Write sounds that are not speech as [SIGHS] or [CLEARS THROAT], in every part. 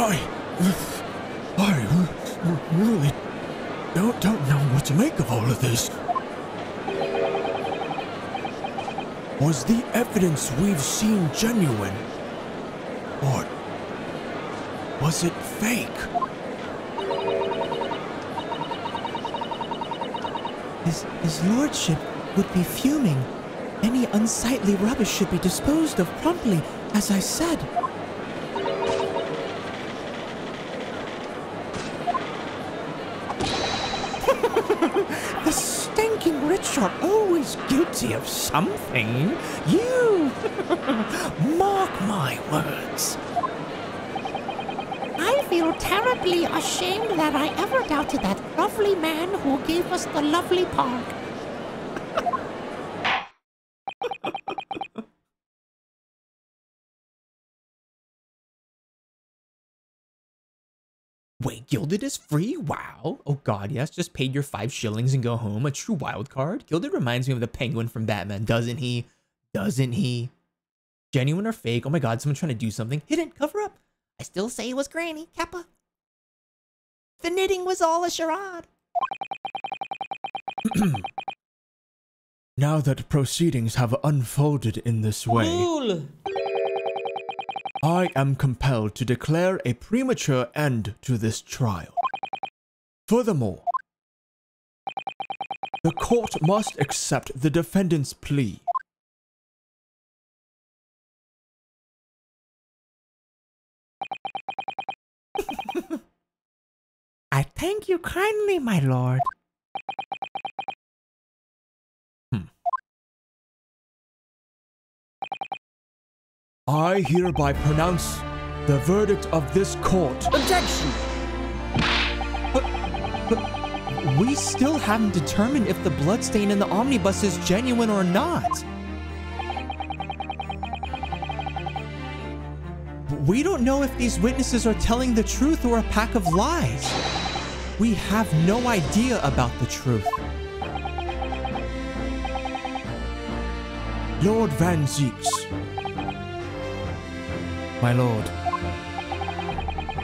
I, I really don't, don't know what to make of all of this. Was the evidence we've seen genuine? Or was it fake? His, his lordship would be fuming. Any unsightly rubbish should be disposed of promptly, as I said. Guilty of something. You [LAUGHS] mark my words. I feel terribly ashamed that I ever doubted that lovely man who gave us the lovely park. Gilded is free? Wow. Oh god, yes. Just paid your five shillings and go home. A true wild card. Gilded reminds me of the penguin from Batman, doesn't he? Doesn't he? Genuine or fake? Oh my god, someone trying to do something. Hidden, cover up. I still say it was Granny, Kappa. The knitting was all a charade. [CLEARS THROAT] now that proceedings have unfolded in this way, Cool. I am compelled to declare a premature end to this trial. Furthermore, the court must accept the defendant's plea. [LAUGHS] I thank you kindly, my lord. I hereby pronounce the verdict of this court. Objection! But, but we still haven't determined if the bloodstain in the omnibus is genuine or not. We don't know if these witnesses are telling the truth or a pack of lies. We have no idea about the truth. Lord Van Zieks, My lord.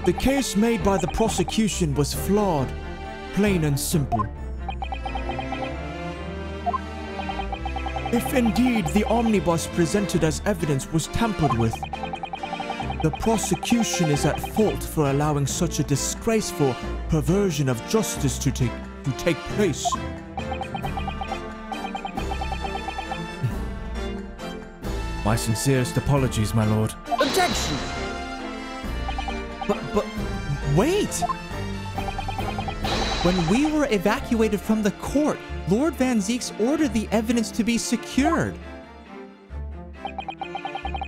the case made by the prosecution was flawed, plain and simple. If indeed the omnibus presented as evidence was tampered with, the prosecution is at fault for allowing such a disgraceful perversion of justice to take, to take place. My sincerest apologies, my lord. Objection! But, but, wait! When we were evacuated from the court, Lord Van Zieks ordered the evidence to be secured.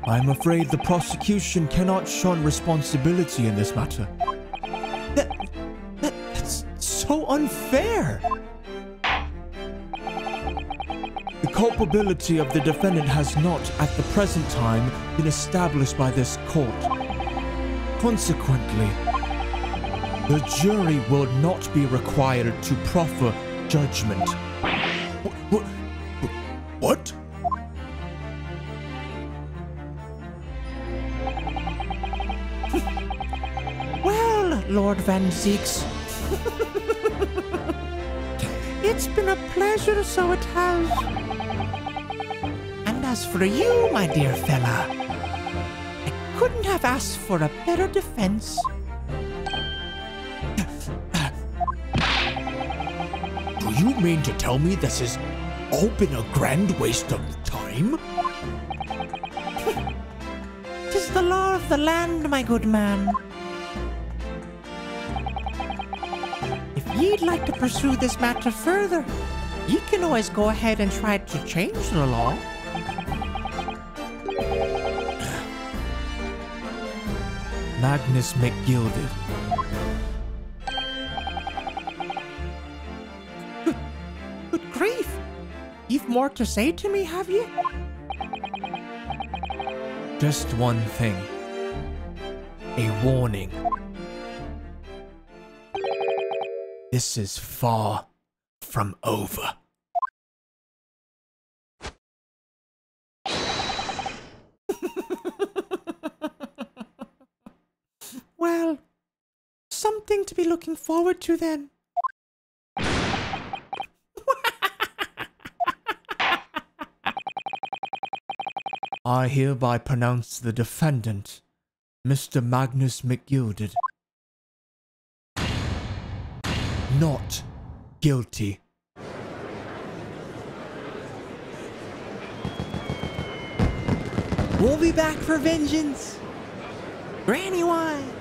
I'm afraid the prosecution cannot shun responsibility in this matter. That, that, that's so unfair! The culpability of the defendant has not, at the present time, been established by this court. Consequently, the jury will not be required to proffer judgment. Wh- wh- What? Well, Lord Van Zieks. [LAUGHS] it's been a pleasure, so it has. For you, my dear fella, I couldn't have asked for a better defense. Do you mean to tell me this has all been a grand waste of time? [LAUGHS] Tis the law of the land, my good man. If ye'd like to pursue this matter further, ye can always go ahead and try to change the law. Magnus McGilded. Good grief! You've more to say to me, have you? Just one thing. A warning. This is far from over. Well, something to be looking forward to then. [LAUGHS] I hereby pronounce the defendant, Mr. Magnus McGilded, not guilty. We'll be back for vengeance. Granny why?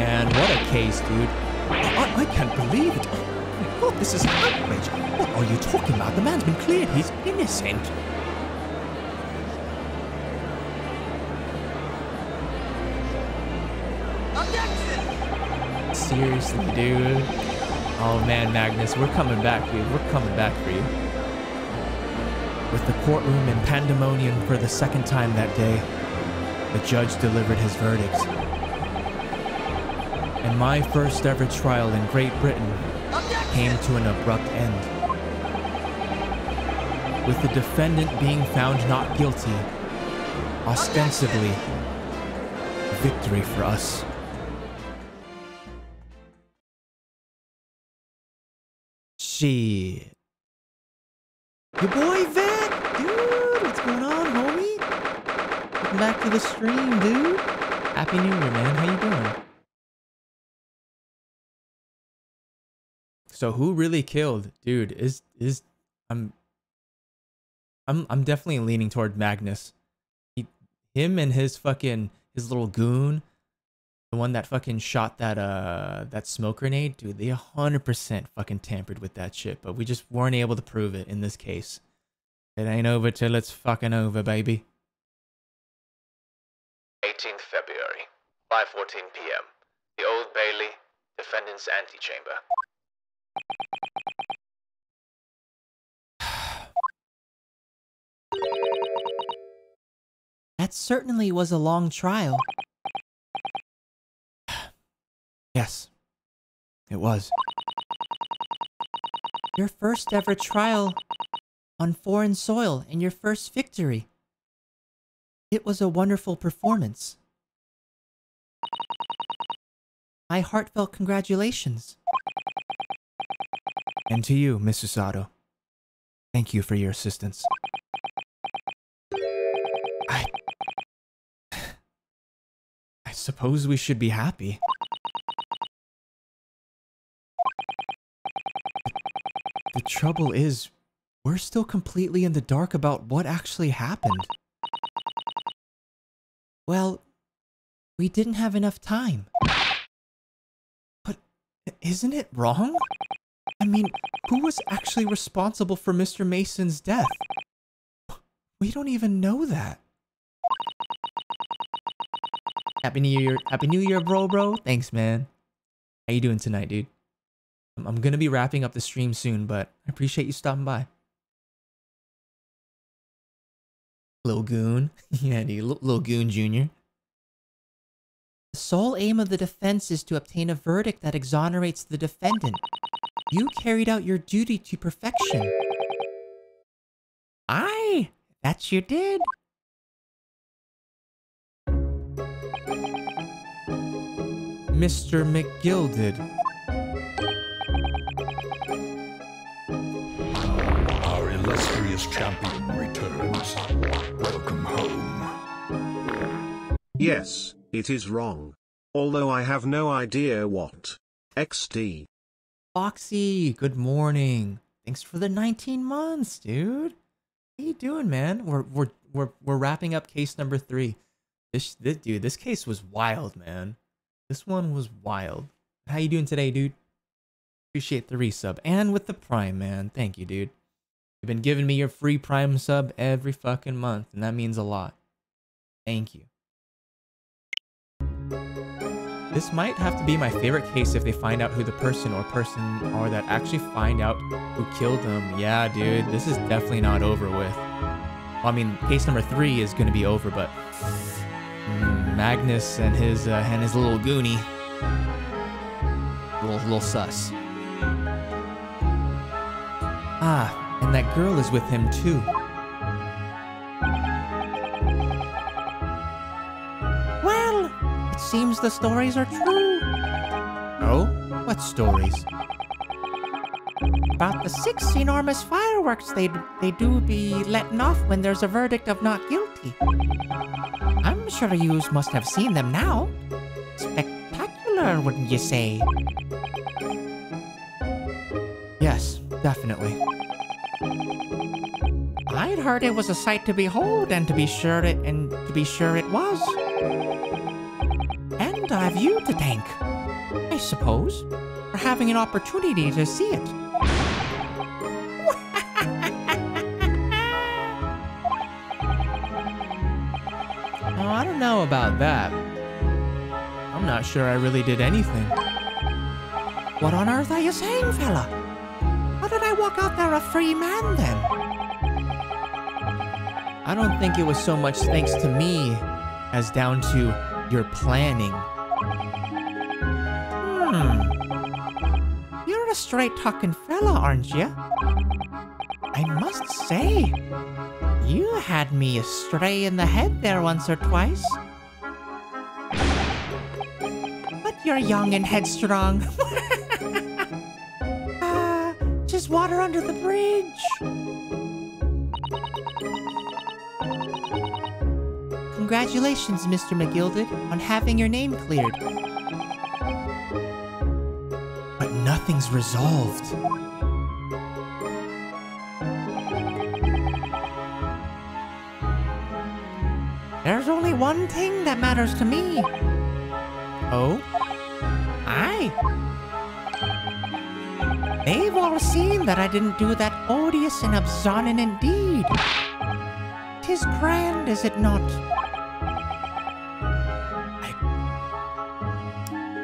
Man, what a case, dude. I, I can't believe it. Oh god, this is outrage. What are you talking about? The man's been cleared. He's innocent. Seriously, dude. Oh man, Magnus, we're coming back, dude. We're coming back for you. With the courtroom in pandemonium for the second time that day, the judge delivered his verdict. And my first ever trial in Great Britain came to an abrupt end. With the defendant being found not guilty, ostensibly, victory for us. Shit. Your boy Vic, dude, what's going on, homie? Welcome back to the stream, dude. Happy New Year, man. How you doing? So who really killed, dude? Is is I'm I'm I'm definitely leaning toward Magnus. He, him and his fucking his little goon, the one that fucking shot that uh that smoke grenade, dude. They hundred percent fucking tampered with that shit, but we just weren't able to prove it in this case. It ain't over till it's fucking over, baby. 18th February, 5:14 p.m. The Old Bailey, defendant's antechamber. That certainly was a long trial. Yes, it was. Your first ever trial on foreign soil and your first victory. It was a wonderful performance. My heartfelt congratulations. And to you, Miss Susato. Thank you for your assistance. I... I suppose we should be happy. The trouble is, we're still completely in the dark about what actually happened. Well, we didn't have enough time. But isn't it wrong? I mean, who was actually responsible for Mr. Mason's death? We don't even know that. Happy New Year. Happy New Year, bro, bro. Thanks, man. How you doing tonight, dude? I'm, I'm gonna be wrapping up the stream soon, but I appreciate you stopping by. Lil Goon. [LAUGHS] yeah, dude. Lil Goon Jr. The sole aim of the defense is to obtain a verdict that exonerates the defendant. You carried out your duty to perfection. Aye, that you did. Mr. McGilded. Our illustrious champion returns. Welcome home. Yes, it is wrong. Although I have no idea what. XD. Foxy, good morning. Thanks for the 19 months, dude. How you doing, man? We're we're we're we're wrapping up case number three. This this dude, this case was wild, man. This one was wild. How you doing today, dude? Appreciate the resub and with the prime, man. Thank you, dude. You've been giving me your free prime sub every fucking month, and that means a lot. Thank you. This might have to be my favorite case if they find out who the person or person are that actually find out who killed them. Yeah, dude, this is definitely not over with. Well, I mean, case number three is to be over, but mm, Magnus and his uh, and his little goonie, little little sus. Ah, and that girl is with him too. Seems the stories are true. Oh? What stories? About the six enormous fireworks they they do be letting off when there's a verdict of not guilty. I'm sure you must have seen them now. Spectacular, wouldn't you say? Yes, definitely. I'd heard it was a sight to behold, and to be sure it and to be sure it was. I've you to thank, I suppose, for having an opportunity to see it. [LAUGHS] Oh, I don't know about that. I'm not sure I really did anything. What on earth are you saying, fella? How did I walk out there a free man then? I don't think it was so much thanks to me as down to your planning. Hmm. You're a straight talking fella, aren't you? I must say, you had me astray in the head there once or twice. But you're young and headstrong. Ah, [LAUGHS] just water under the bridge. Congratulations, Mr. McGilded, on having your name cleared. Nothing's resolved. There's only one thing that matters to me. Oh? I? They've all seen that I didn't do that odious and absonant deed. Tis grand, is it not?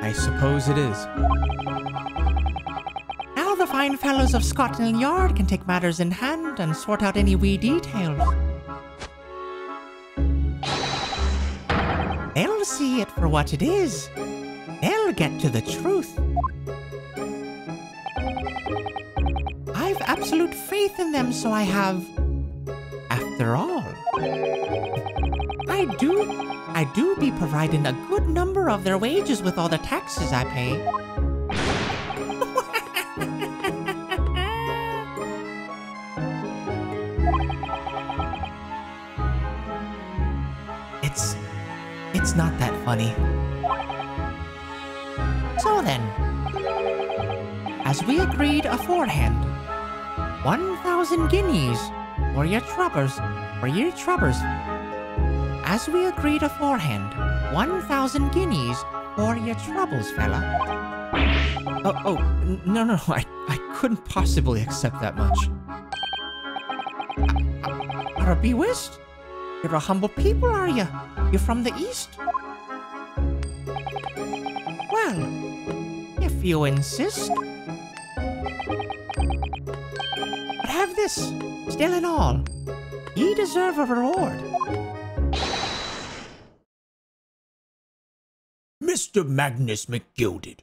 I suppose it is. Fine fellows of Scotland Yard can take matters in hand and sort out any wee details. They'll see it for what it is. They'll get to the truth. I've absolute faith in them, so I have. After all, I do. I do be providing a good number of their wages with all the taxes I pay. Funny. So then, as we agreed aforehand, 1,000 guineas for your troubles, for your troubles. As we agreed aforehand, 1,000 guineas for your troubles, fella. Oh, oh, no, no, I, I couldn't possibly accept that much. Uh, uh, are a bewist? You're a humble people, are you? You're from the east? You insist. But have this, still and all. Ye deserve a reward. Mr. Magnus McGilded.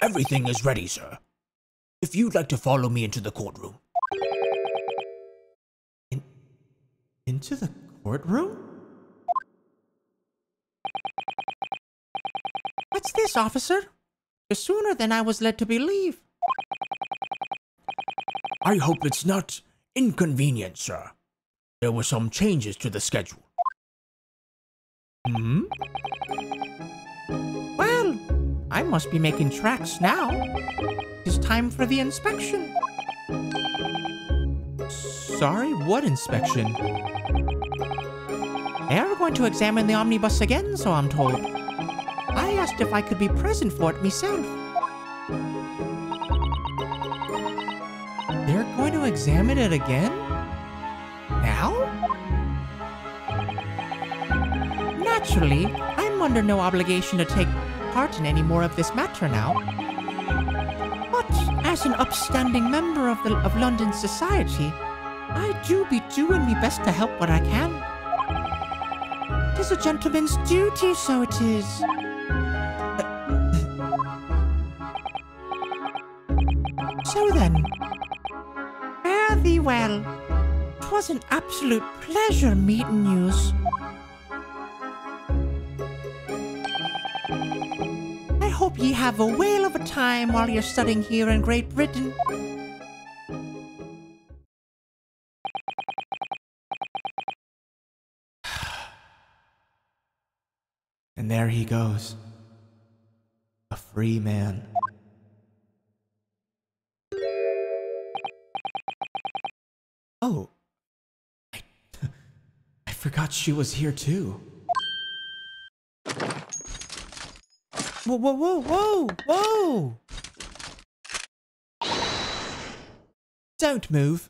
Everything is ready, sir. If you'd like to follow me into the courtroom. Into the courtroom? What's this, officer? You're sooner than I was led to believe. I hope it's not inconvenient, sir. There were some changes to the schedule. Hmm? Well, I must be making tracks now. It's time for the inspection. Sorry, what inspection? They're going to examine the omnibus again, so I'm told. I asked if I could be present for it myself. They're going to examine it again? Now? Naturally, I'm under no obligation to take part in any more of this matter now. But as an upstanding member of the of London society, I do be doing my best to help what I can. Tis a gentleman's duty, so it is. so then, fare thee well. It an absolute pleasure meeting yous. I hope ye have a whale of a time while you're studying here in Great Britain. There he goes. A free man. Oh. I, [LAUGHS] I forgot she was here too. Whoa, whoa, whoa, whoa, whoa! Don't move.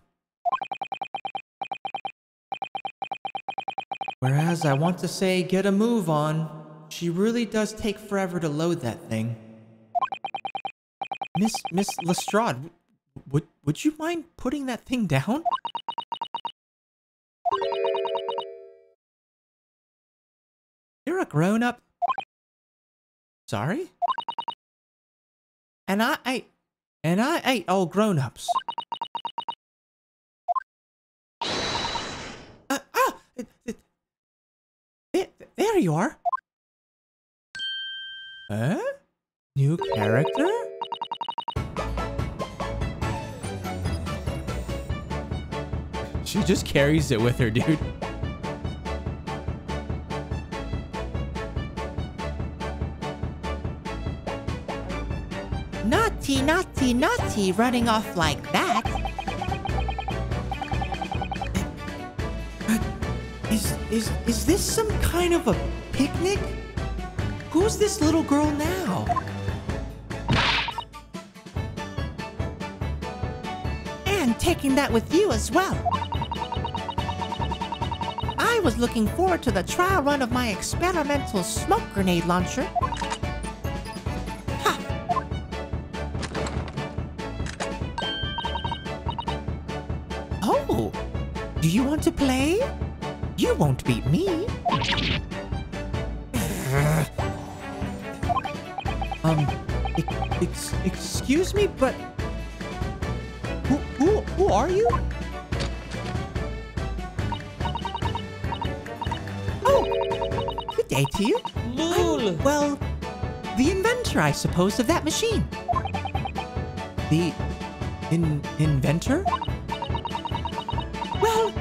Whereas I want to say get a move on. She really does take forever to load that thing. Miss Miss Lestrade, would would you mind putting that thing down? You're a grown up. Sorry? And I ate and I ate all grown ups. Uh, ah! it- it- There, there you are. Huh? New character? She just carries it with her, dude. Naughty, naughty, naughty, running off like that. Uh, is is is this some kind of a picnic? Who's this little girl now? And taking that with you as well. I was looking forward to the trial run of my experimental smoke grenade launcher. Ha! Oh, do you want to play? You won't beat me. Ex- excuse me, but who who who are you? Oh, good day to you. I'm, well, the inventor, I suppose, of that machine. The in inventor? Well,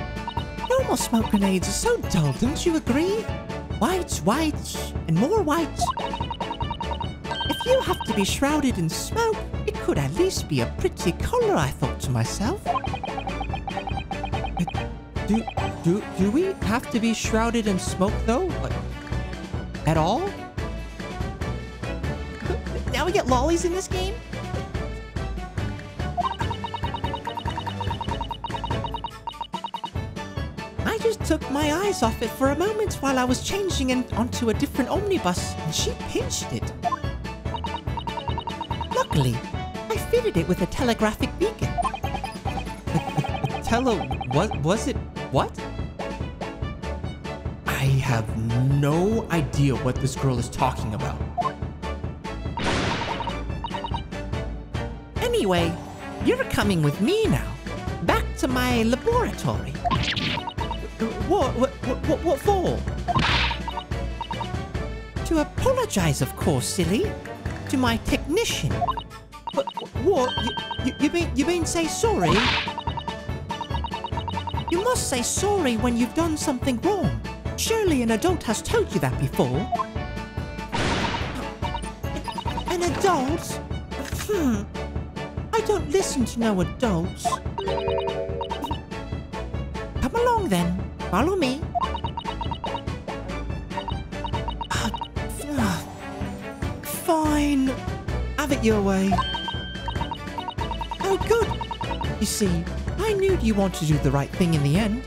normal smoke grenades are so dull, don't you agree? Whites, whites, and more whites. You have to be shrouded in smoke, it could at least be a pretty color, I thought to myself. Do do do we have to be shrouded in smoke though? Like, at all? Now we get lollies in this game? I just took my eyes off it for a moment while I was changing in, onto a different omnibus, and she pinched it. Luckily, I fitted it with a telegraphic beacon. Tella, what was it? What? I have no idea what this girl is talking about. Anyway, you're coming with me now. Back to my laboratory. What? What? What? What for? To apologize, of course, silly. To my technician. What? You, you, you mean you mean say sorry? You must say sorry when you've done something wrong. Surely an adult has told you that before. An adult? Hmm. I don't listen to no adults. Come along then. Follow me. [SIGHS] Fine. Have it your way. Oh, good. You see, I knew you wanted to do the right thing in the end.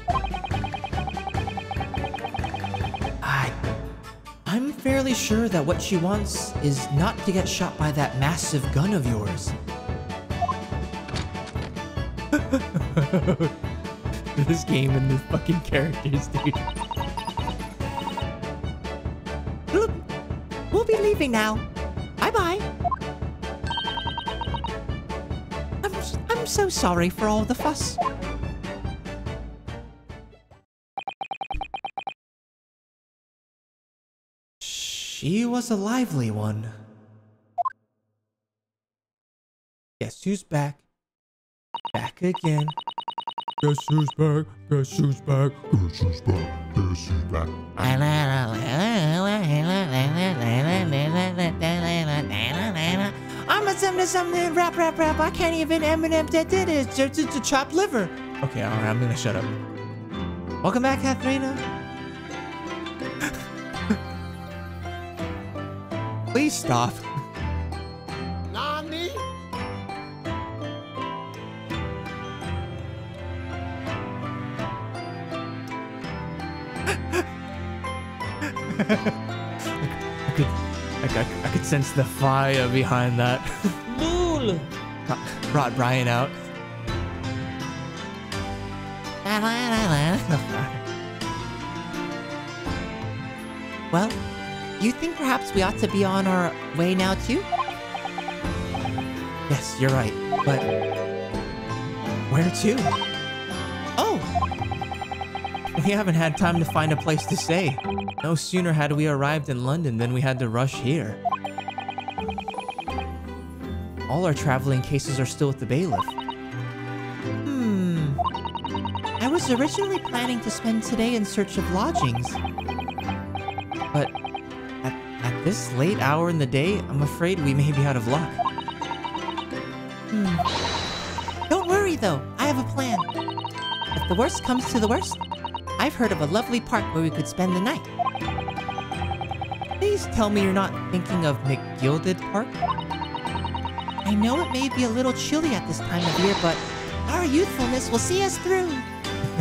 I. I'm fairly sure that what she wants is not to get shot by that massive gun of yours. [LAUGHS] this game and the fucking characters, dude. Look, we'll be leaving now. Bye bye so sorry for all the fuss. She was a lively one. Guess who's back? Back again. Guess who's back? Guess who's back? Guess who's back? Guess who's back? I'm a something something rap rap rap. I can't even Eminem that did it. It's just it's a chopped liver. Okay, alright, I'm gonna shut up. Welcome back, Katharina. Please stop. Nani? [LAUGHS] sense the fire behind that. Lul. Brought Brian out. Well, you think perhaps we ought to be on our way now too? Yes, you're right. But where to? Oh, We haven't had time to find a place to stay. No sooner had we arrived in London than we had to rush here. All our traveling cases are still with the bailiff. hmm. I was originally planning to spend today in search of lodgings. But at, at this late hour in the day, I'm afraid we may be out of luck. Don't worry though, I have a plan. If the worst comes to the worst, I've heard of a lovely park where we could spend the night. Please tell me you're not thinking of McGilded Park? I know it may be a little chilly at this time of year, but our youthfulness will see us through.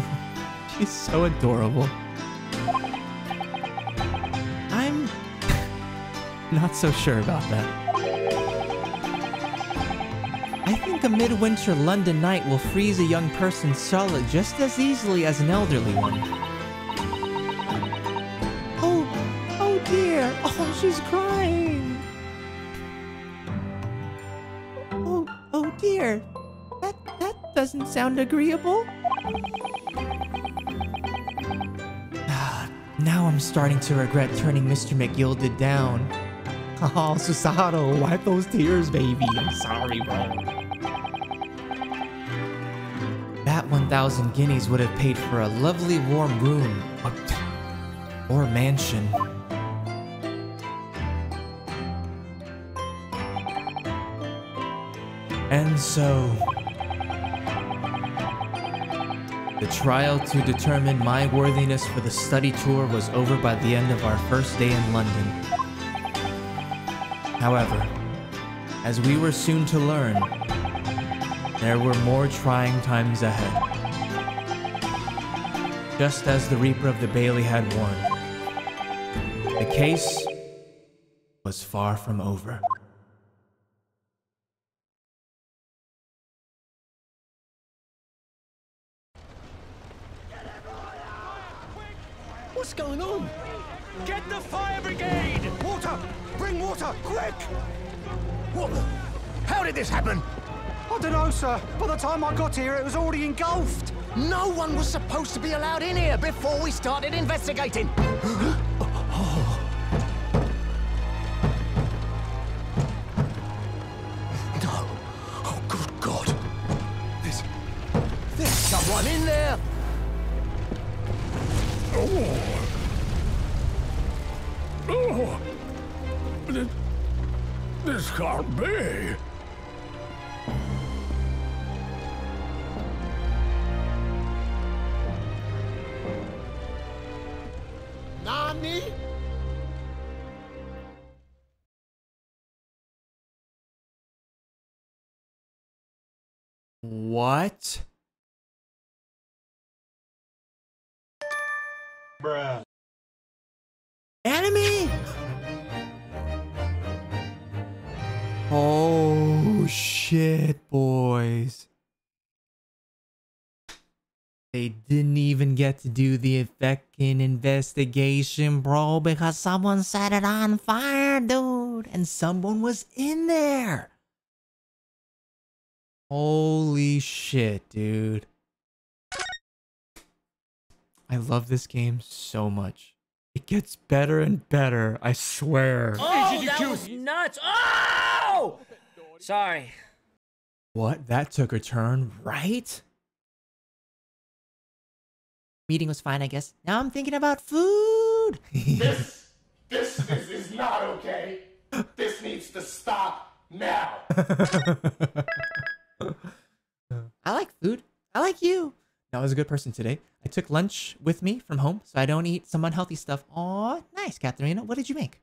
[LAUGHS] She's so adorable. I'm not so sure about that. I think a midwinter London night will freeze a young person solid just as easily as an elderly one. Oh, oh dear. Oh, she's crying. Doesn't sound agreeable. Ah, now I'm starting to regret turning Mr. McGilded down. [LAUGHS] Oh, Susato, wipe those tears, baby. I'm sorry, bro. That 1,000 guineas would have paid for a lovely warm room. Or mansion. And so... The trial to determine my worthiness for the study tour was over by the end of our first day in London. However, as we were soon to learn, there were more trying times ahead. Just as the Reaper of the Bailey had warned, the case was far from over. What's going on? Get the fire brigade! Water! Bring water, quick! What the? How did this happen? I don't know, sir. By the time I got here, it was already engulfed. No one was supposed to be allowed in here before we started investigating. [GASPS] What? Bruh. Enemy! Oh shit, boys. They didn't even get to do the fucking investigation, bro, because someone set it on fire, dude. And someone was in there. Holy shit, dude. I love this game so much. It gets better and better, I swear. Oh, that was nuts. Oh! Sorry. What? That took a turn, right? Meeting was fine, I guess. Now I'm thinking about food. [LAUGHS] This, this, this is not okay. This needs to stop now. [LAUGHS] I like food. I like you. I was a good person today. I took lunch with me from home, so I don't eat some unhealthy stuff. Aw, nice, Katharina. What did you make?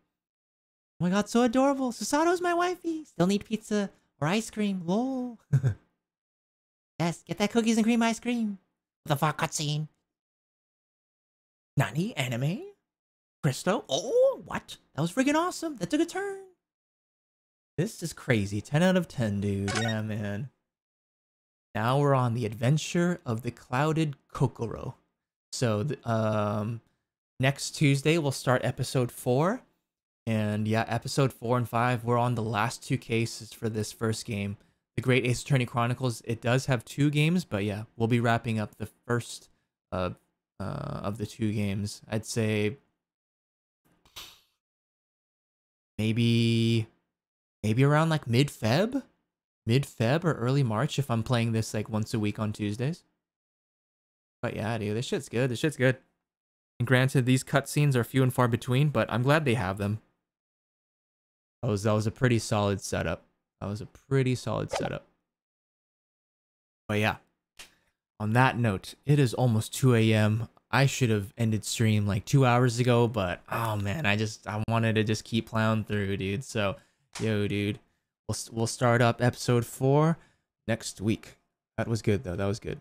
Oh my god, so adorable. Susato's my wifey. Still need pizza or ice cream. Lol. [LAUGHS] yes, get that cookies and cream ice cream. The fuck cutscene. Nani? Anime? Christo? Oh, what? That was freaking awesome. That took a turn. This is crazy. 10 out of 10, dude. Yeah, man. Now we're on the adventure of the clouded Kokoro. So, um, next Tuesday we'll start episode 4. And yeah, episode 4 and 5, we're on the last two cases for this first game. The Great Ace Attorney Chronicles, it does have two games, but yeah, we'll be wrapping up the first uh, uh, of the two games. I'd say maybe maybe around like mid Feb, mid Feb or early March if I'm playing this like once a week on Tuesdays. But yeah, dude, this shit's good. This shit's good. And granted, these cutscenes are few and far between, but I'm glad they have them. That was that was a pretty solid setup. That was a pretty solid setup. But yeah. On that note, it is almost 2 a.m. I should have ended stream like two hours ago, but oh man, I just I wanted to just keep plowing through, dude. So, yo, dude, we'll we'll start up episode four next week. That was good though. That was good.